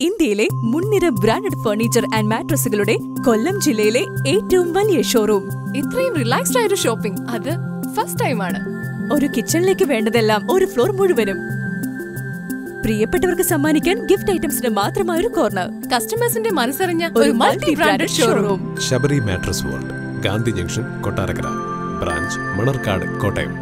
ഇന്ത്യയിലെ മുൻനിര branded furniture and മാട്രസുകളുടെ കൊല്ലം ജില്ലയിലെ ഏറ്റവും വലിയ ഷോറൂം ഇത്രയും റിലാക്സ്ഡ് ആയ ഒരു ഷോപ്പിംഗ് അത് ഫസ്റ്റ് ടൈം ആണ്. ഒരു കിച്ചണിലേക്ക് വേണ്ടതെല്ലാം ഒരു ഫ്ലോർ മുഴുവനും. പ്രിയപ്പെട്ടവർക്ക് സമ്മാനിക്കാൻ ഗിഫ്റ്റ് ഐറ്റംസിന് മാത്രമായ ഒരു കോർണർ കസ്റ്റമേഴ്സിന്റെ മനസ്സറിഞ്ഞ ഒരു multi branded showroom Sabari mattress world Gandhi junction Kottarakkara branch Manarcad Kottayam.